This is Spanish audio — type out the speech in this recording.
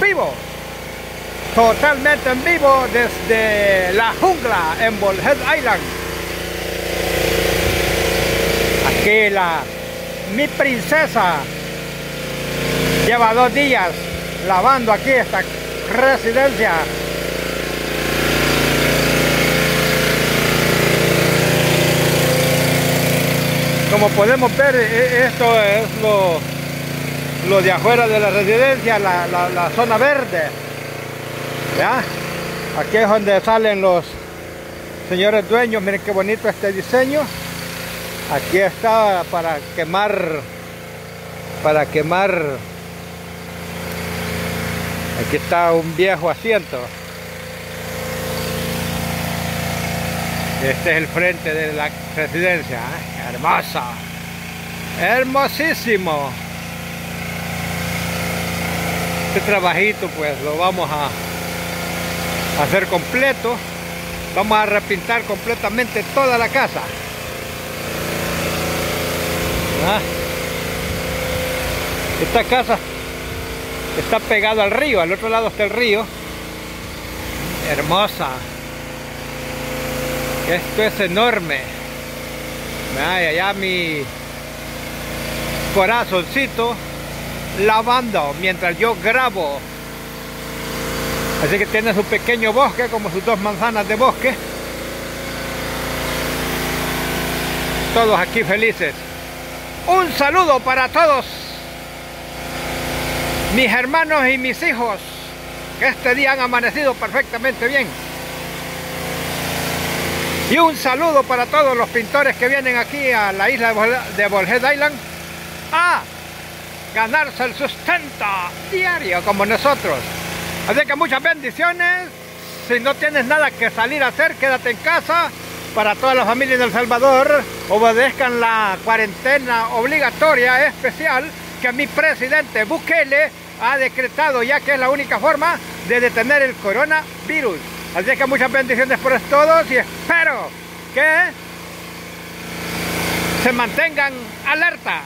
vivo, totalmente en vivo desde la jungla en Bullhead Island. Aquí la mi princesa lleva dos días lavando aquí esta residencia. Como podemos ver, e, esto es lo, lo de afuera de la residencia, la, la zona verde. ¿Ya? Aquí es donde salen los señores dueños. Miren qué bonito este diseño. Aquí está para quemar, para quemar. Aquí está un viejo asiento. Este es el frente de la residencia. ¿eh? Hermosa. Hermosísimo. Este trabajito pues lo vamos a hacer completo. Vamos a repintar completamente toda la casa. Esta casa está pegada al río, al otro lado está el río. Hermosa. Esto es enorme. Ay, allá mi corazoncito lavando mientras yo grabo. Así que tiene su pequeño bosque, como sus dos manzanas de bosque. Todos aquí felices. Un saludo para todos mis hermanos y mis hijos que este día han amanecido perfectamente bien. Y un saludo para todos los pintores que vienen aquí a la isla de Bolhead Island a ganarse el sustento diario como nosotros. Así que muchas bendiciones. Si no tienes nada que salir a hacer, quédate en casa para todas las familias del Salvador obedezcan la cuarentena obligatoria especial que mi presidente Bukele ha decretado ya que es la única forma de detener el coronavirus. Así que muchas bendiciones por todos y espero que se mantengan alerta.